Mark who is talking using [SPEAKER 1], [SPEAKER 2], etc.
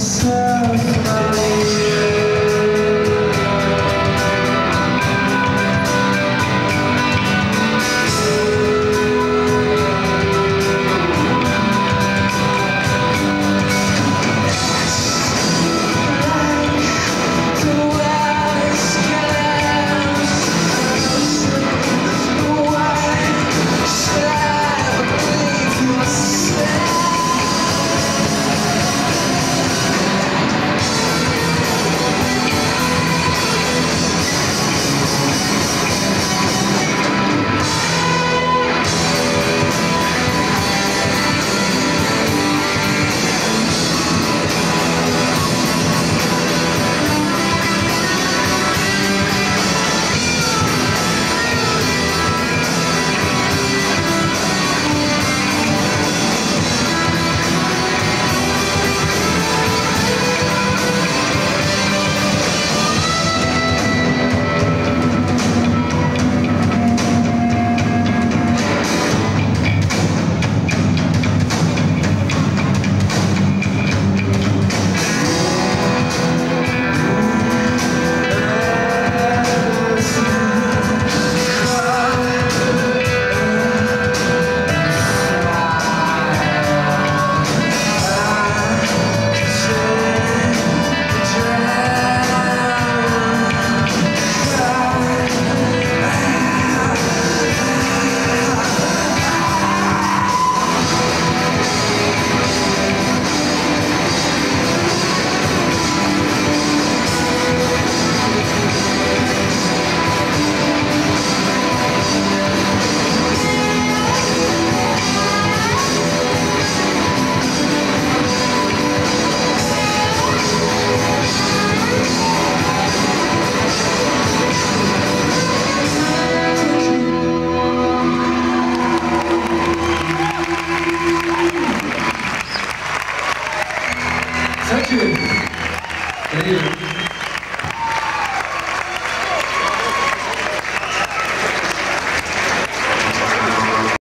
[SPEAKER 1] sorry